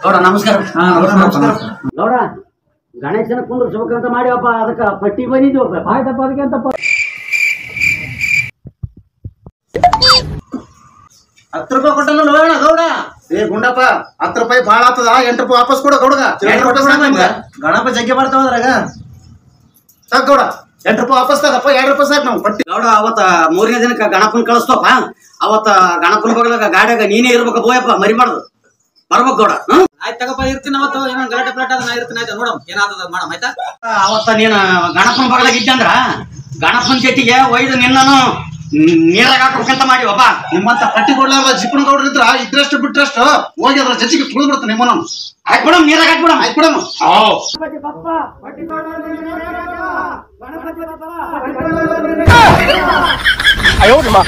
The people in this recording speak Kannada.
ಗೌಡ ನಮಸ್ಕಾರ. ಹಾ, ನಮಸ್ಕಾರ. ಗೌಡ ಗಣೇಶನ ಅಂತ ಮಾಡಿವಪ್ಪ ಅದಕ್ಕೆ ಪಟ್ಟಿ ಬಂದಿದ್ವಪ್ಪ ಆಯ್ತಪ್ಪ ಅದಕ್ಕೆ ಅಂತಪ್ಪ ಹತ್ತು ರೂಪಾಯಿ ಕೊಟ್ಟಲ್ಲ ನೋಡೋಣ ಗೌಡ. ಏ ಗುಂಡಪ್ಪ ಹತ್ತು ರೂಪಾಯಿ ಭಾಳ ಆಗ್ತದ. ಎಂಟು ರೂಪಾಯಿ ವಾಪಸ್ ಕೊಡ ಗೌಡಗ. ಗಣಪ ಜಗ್ಗೆ ಬರ್ತಾವ ಅದ್ರಾಗ ಸಾಕು ಗೌಡ. ಎಂಟು ರೂಪಾಯಿ ವಾಪಸ್ ತಗಪ್ಪ ಎರಡು ರೂಪಾಯಿ ಸಾಕು ನಾವು ಪಟ್ಟಿ. ಗೌಡ ಅವತ್ತ ಮೂರನೇ ದಿನಕ್ಕ ಗಣಪನ ಕಳಿಸ್ತಪ್ಪ ಅವತ್ತ ಗಣಪನ ಬಗಲಾಗ ಗಾಡಿಯಾಗ ನೀನೇ ಇರ್ಬೇಕು ಬೋಯಪ್ಪ ಮರಿ ಮಾಡುದು ಬರ್ಬೇಕು ಗೌಡ. ಹ್ಮ್? ಆಯ್ತು ತಗಪ್ಪ ಇರ್ತೀನಿ ಅವತ್ತು. ಏನೋ ಗಲಾಟೆ ಪ್ಲಾಟ್ ಅದ ನಾ ಇರ್ತೀನಿ. ಆಯ್ತಾ? ನೋಡಮ್ ಏನಾದ ಮಾಡಮ್ ಆಯ್ತಾ? ಅವತ್ತ ನೀನು ಗಣಪನ ಬಗಲಾಗ ಇದ್ದಂದ್ರ ಗಣಪನ ಜೊತೆಗೆ ಒಯ್ದು ನಿನ್ನನು ನೀರಾಗ ಹಾಕೊಂಡ್ಕಂತ ಮಾಡಿ ಒಬ್ಬ ನಿಮ್ಮಂತ ಪಟ್ಟಿ ಕೊಡ್ಲಾರ ಜಿಪ್ಪಣ ಗೌಡ್ರ ಇದ್ರ ಇದ್ರಷ್ಟು ಬಿಟ್ರಷ್ಟು ಹೋಗಿ ಅದ್ರ ಜಜ್ಜಿಗೆ ತುಳಿದು ಬಿಡ್ತಾನೆ ನಿಮ್ಮ ಆಯ್ತು ಹಾಕ್ಬಿಡಮ್ ನೀರಾಗ ಹಾಕ್ಬಿಡಮ್ ಆಯ್ತು ಅಯ್ಯೋ ಹೌ